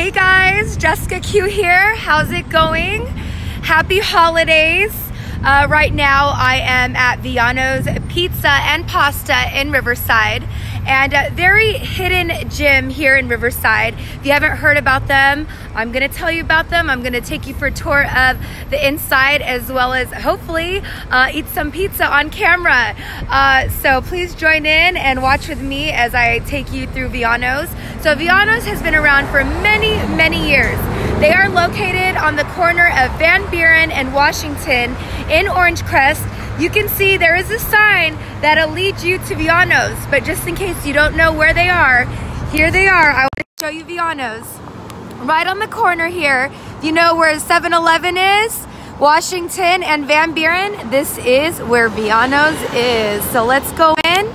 Hey guys, Jessica Q here. How's it going? Happy holidays. Uh, right now, I am at Viano's Pizza and Pasta in Riverside, and a very hidden gym here in Riverside. If you haven't heard about them, I'm going to tell you about them. I'm going to take you for a tour of the inside as well as hopefully uh, eat some pizza on camera. Uh, so please join in and watch with me as I take you through Viano's. So Viano's has been around for many, many years. They are located on the corner of Van Buren and Washington in Orange Crest. You can see there is a sign that'll lead you to Viano's, but just in case you don't know where they are, here they are. I want to show you Viano's. Right on the corner here, you know where 7 Eleven is? Washington and Van Buren. This is where Viano's is. So let's go in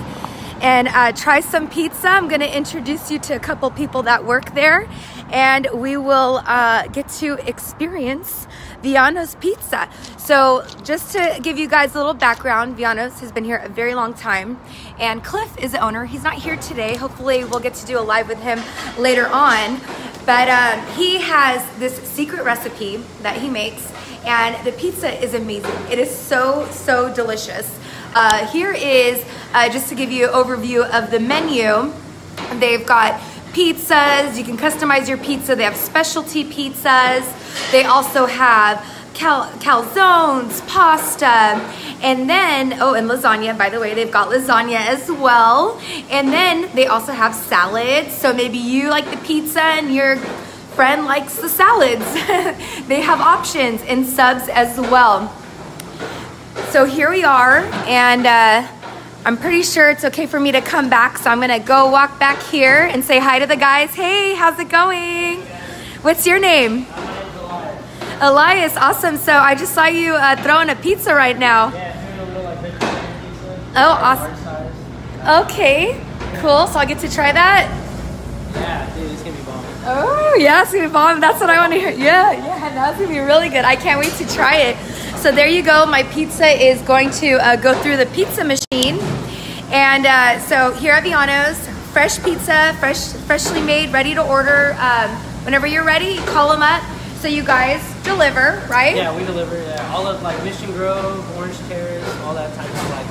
and uh, try some pizza. I'm going to introduce you to a couple people that work there, and we will uh, get to experience Viano's Pizza. So, just to give you guys a little background, Viano's has been here a very long time, and Cliff is the owner. He's not here today. Hopefully, we'll get to do a live with him later on. But um, he has this secret recipe that he makes, and the pizza is amazing. It is so, so delicious. Uh, here is, uh, just to give you an overview of the menu, they've got pizzas, you can customize your pizza, they have specialty pizzas, they also have cal- calzones, pasta, and then, oh, and lasagna, by the way, they've got lasagna as well. And then they also have salads, so maybe you like the pizza and your friend likes the salads. they have options and subs as well. So here we are, and uh, I'm pretty sure it's okay for me to come back, so I'm gonna go walk back here and say hi to the guys. Hey, how's it going? What's your name? Elias, awesome. So I just saw you uh, throwing a pizza right now. Oh, awesome. Okay, cool. So I'll get to try that. Yeah, dude, it's gonna be bomb. Oh, yeah, it's gonna be bomb. That's what I want to hear. Yeah, yeah, that's gonna be really good. I can't wait to try it. So there you go. My pizza is going to uh, go through the pizza machine. And uh, so here at Viano's, fresh pizza, fresh, freshly made, ready to order. Um, whenever you're ready, call them up. So you guys deliver, right? Yeah, we deliver. Yeah, all of like Mission Grove, Orange Terrace, all that type of like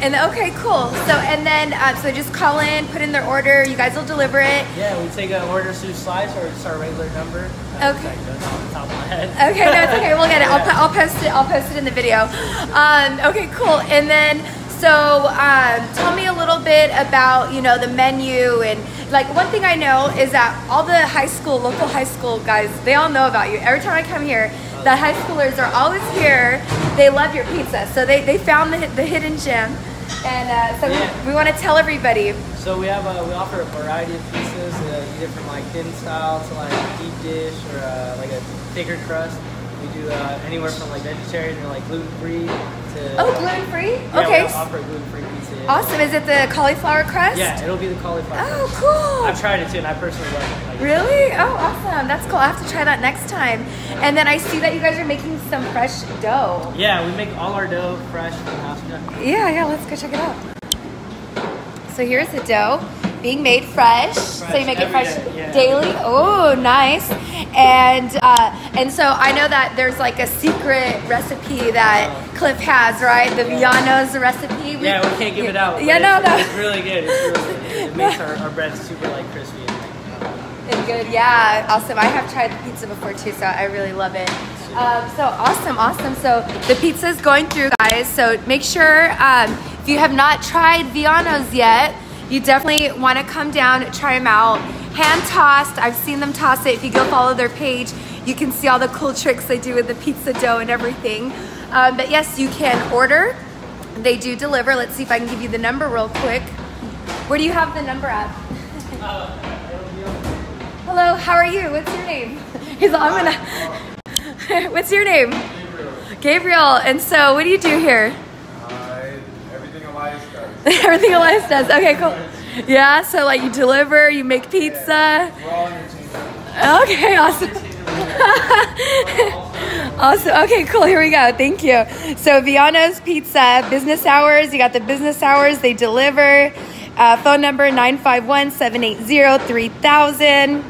And okay, cool. So and then uh, so just call in, put in their order. You guys will deliver it. Yeah, we take an order through slice or just our regular number. Okay. Off the top of my head. Okay, no, it's okay. We'll get it. I'll, po- I'll post it. I'll post it in the video. Um, okay, cool. And then, so um, tell me a little bit about you know the menu and like one thing I know is that all the high school, local high school guys, they all know about you. Every time I come here, the high schoolers are always here. They love your pizza, so they, they found the the hidden gem, and uh, so Yeah. we, we want to tell everybody. So we have uh, we offer a variety of pizzas, uh, either from like thin style to like deep dish or uh, like a thicker crust. We do uh, anywhere from like vegetarian or like gluten free to. Oh, gluten free. Yeah, okay, We offer gluten free. Awesome. Is it the cauliflower crust? Yeah, it'll be the cauliflower. Oh, crust. cool. I've tried it too, and I personally love it. Like, Really? Oh, awesome. That's cool. I have to try that next time. And then I see that you guys are making some fresh dough. Yeah, we make all our dough fresh from house. Yeah. Yeah, yeah, let's go check it out. So here's the dough being made fresh. so you make it fresh day, yeah. daily. Oh, nice. And uh, and so I know that there's like a secret recipe that Cliff has, right? The Viano's recipe. We- Yeah, we can't give it out. Yeah, no, it's, no. It's really good. It's really good. It makes our, our bread super like crispy. And, It's good, yeah, awesome. I have tried the pizza before too, so I really love it. Um, so awesome, awesome. So the pizza's going through, guys. So make sure um, if you have not tried Viano's yet, you definitely want to come down, try them out. Hand tossed. I've seen them toss it. If you go follow their page, you can see all the cool tricks they do with the pizza dough and everything. Um, but yes, you can order. They do deliver. Let's see if I can give you the number real quick. Where do you have the number at? Hello, how are you? What's your name? He's like, I'm gonna. What's your name? Gabriel. And so, what do you do here? Uh, everything Elias does. Everything Elias does. Okay, cool. Yeah, so like you deliver, you make pizza. We're all interchangeable. Okay, awesome. awesome. Okay, cool. Here we go. Thank you. So Viano's Pizza, business hours. You got the business hours. They deliver. Uh, phone number 951-780-3000.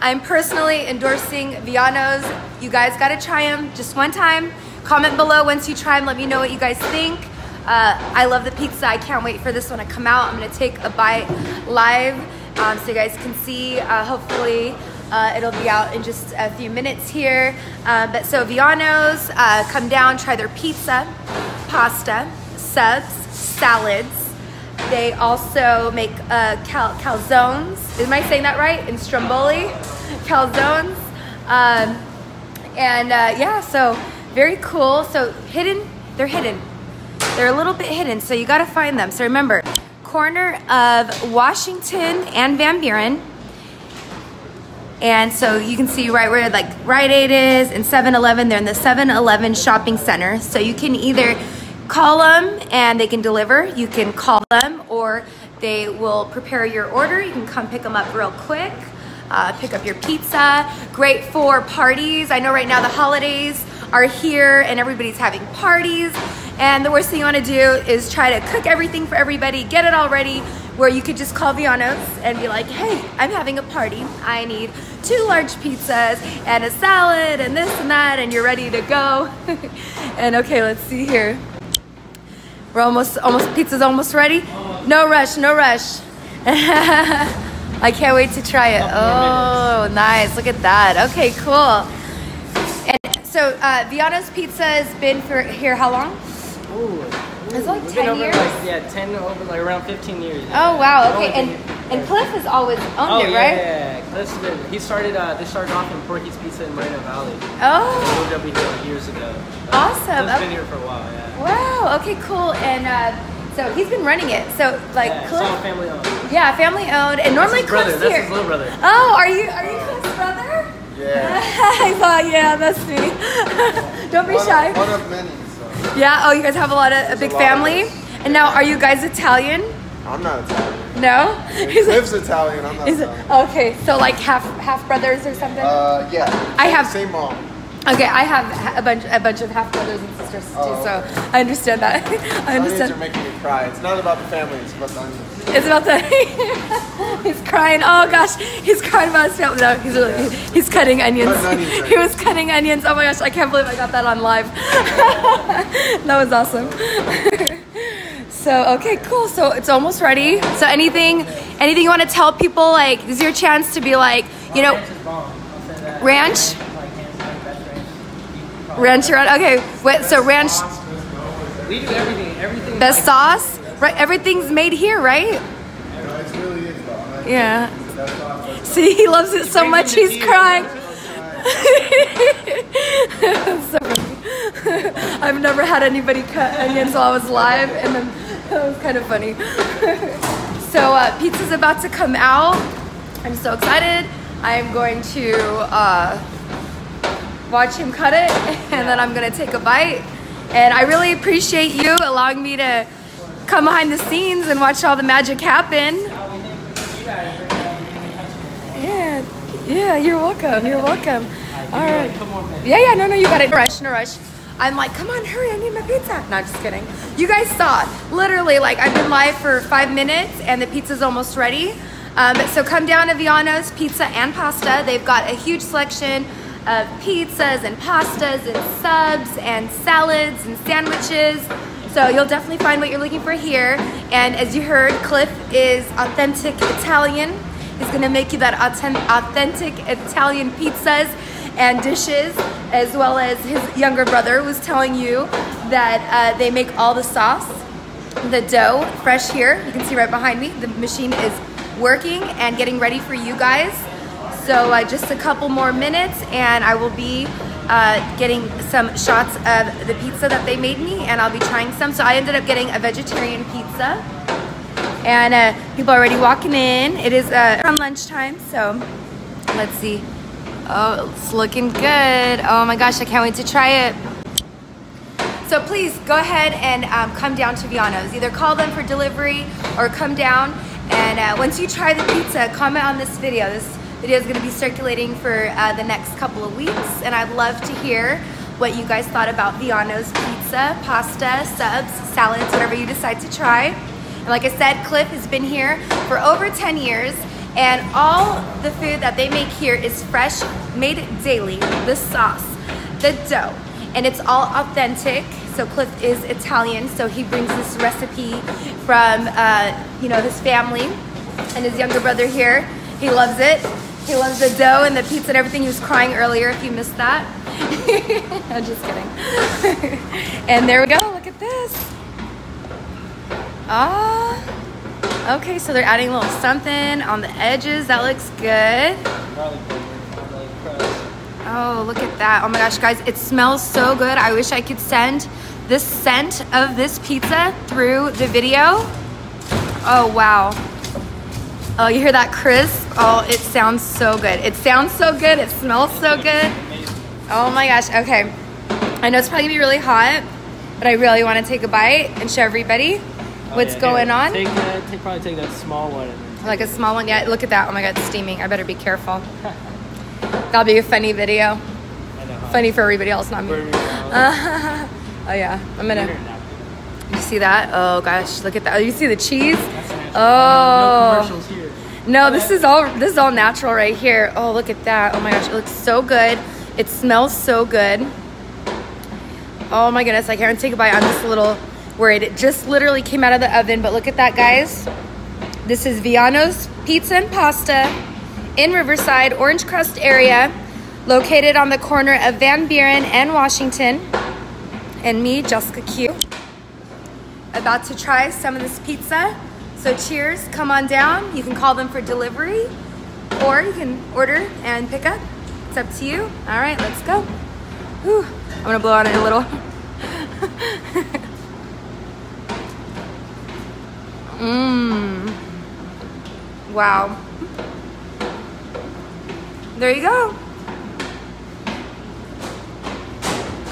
I'm personally endorsing Viano's. You guys gotta try them just one time. Comment below once you try them. Let me know what you guys think. Uh, I love the pizza. I can't wait for this one to come out. I'm gonna take a bite live um, so you guys can see. Uh, hopefully, uh, it'll be out in just a few minutes here. Uh, but so Viano's, uh, come down, try their pizza, pasta, subs, salads. They also make uh, cal- calzones. Am I saying that right? In Stromboli, calzones. Um, and yeah, so very cool. So hidden, they're hidden. They're a little bit hidden, so you gotta find them. So remember, corner of Washington and Van Buren. And so you can see right where like Rite Aid is and 7-Eleven. They're in the 7-Eleven shopping center. So you can either call them and they can deliver. You can call them or they will prepare your order. You can come pick them up real quick. Uh, pick up your pizza. Great for parties. I know right now the holidays are here and everybody's having parties. And the worst thing you want to do is try to cook everything for everybody, get it all ready, where you could just call Viano's and be like, hey, I'm having a party. I need two large pizzas and a salad and this and that, and you're ready to go. and okay, let's see here. We're almost, almost, pizza's almost ready. No rush, no rush. I can't wait to try it. Oh, nice. Look at that. Okay, cool. So, uh, Viano's Pizza has been for here how long? Ooh. It's like We've 10 over years? like yeah, ten over like around fifteen years. Oh, wow. Okay. And, and Cliff has always owned Oh it, yeah, right? yeah, yeah. Cliff's been, he started. Uh, they started off in Porky's Pizza in Moreno Valley. They Oh, moved over here years ago. Awesome. Cliff's been here for a while. Yeah. wow. Okay, cool. And uh, so he's been running it. So, like, yeah, it's all Cliff, family owned. yeah, family owned. And normally That's his brother. Cliff's That's his little brother. Oh, are you are you Cliff's brother? Yeah. I thought, yeah, that's me. Don't be One shy. Of, one of many, so. Yeah. Oh, you guys have a lot of a big a family. And now, are you guys Italian? I'm not Italian. No. He lives Italian, I'm not Is it, Italian. okay, so like half half brothers or something. Uh, yeah. I have- Same mom. okay, I have a bunch a bunch of half brothers and sisters too, Oh, so I understand that. I Onions are understand. making me cry. It's not about the family, it's about the onions. It's about the. he's crying. Oh gosh, he's crying about his family. No, he's really he's cutting onions. Cutting he was cutting onions. Oh my gosh, I can't believe I got that on live. that was awesome. so okay, cool. So it's almost ready. So anything, anything you want to tell people? Like, this is your chance to be like, you know, Ranch is bomb. I'll say that. ranch. Like hands down best ranch. Ranch around. Okay, wait. So ranch, We do everything. Everything. best sauce. Right, everything's made here, right? No, it really is, though. I'm like, Yeah. that's not that's See, he loves it so much. He's crying. so funny. I've never had anybody cut onions while I was live, and then that was kind of funny. so uh, pizza's about to come out. I'm so excited. I am going to uh, watch him cut it, and then I'm gonna take a bite. And I really appreciate you allowing me to come behind the scenes and watch all the magic happen. Yeah, yeah, you're welcome. You're welcome. All right. Yeah, yeah, no, no, you got it. No rush, no rush. I'm like, come on, hurry, I need my pizza. No, just kidding. You guys saw, literally, like, I've been live for five minutes and the pizza's almost ready. Um, so come down to Viano's Pizza and Pasta. They've got a huge selection of pizzas and pastas and subs and salads and sandwiches. So you'll definitely find what you're looking for here. And as you heard, Cliff is authentic Italian. He's gonna make you that authen- authentic Italian pizzas and dishes, as well as his younger brother was telling you that uh, they make all the sauce, the dough fresh here. You can see right behind me. The machine is working and getting ready for you guys. So uh, just a couple more minutes, and I will be uh, getting some shots of the pizza that they made me, and I'll be trying some. So I ended up getting a vegetarian pizza and uh, people are already walking in. It is uh, around lunchtime, so let's see. Oh, it's looking good. Oh my gosh, I can't wait to try it. So please go ahead and um, come down to Viano's. Either call them for delivery or come down. And uh, once you try the pizza, comment on this video. This video is going to be circulating for uh, the next couple of weeks, and I'd love to hear what you guys thought about Viano's pizza, pasta, subs, salads, whatever you decide to try. And like I said, Cliff has been here for over 10 years, And all the food that they make here is fresh, made daily. The sauce, the dough, and it's all authentic. So Cliff is Italian, so he brings this recipe from uh, you know his family and his younger brother here. He loves it. He loves the dough and the pizza and everything. He was crying earlier if you missed that. I'm just kidding. and there we go. Look at this. Ah. Okay, so they're adding a little something on the edges. That looks good. Oh, look at that. Oh my gosh, guys, it smells so good. I wish I could send the scent of this pizza through the video. Oh, wow. Oh, you hear that crisp? Oh, it sounds so good. It sounds so good. It smells so good. Oh my gosh, okay. I know it's probably gonna be really hot, but I really wanna take a bite and show everybody Oh, what's yeah, going on. Take that, take, probably take that small one Like a small one. Yeah, look at that. Oh my god, it's steaming. I better be careful. That'll be a funny video. I know how. Funny for everybody else, not me. Oh yeah, I'm gonna. You see that? Oh gosh, look at that. Oh, you see the cheese? Oh. No this is all this is all natural right here. Oh, look at that. Oh my gosh, it looks so good. It smells so good. Oh my goodness, I can't take a bite. I'm just a little worried. It just literally came out of the oven, but look at that, guys. This is Viano's Pizza and Pasta in Riverside, Orange Crest area, located on the corner of Van Buren and Washington. And me, Jessica Q, about to try some of this pizza. So cheers, come on down. You can call them for delivery or you can order and pick up. It's up to you. All right, let's go. Whew. I'm gonna blow on it a little. Mmm. Wow. There you go.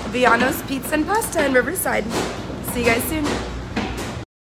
Viano's Pizza and Pasta in Riverside. See you guys soon.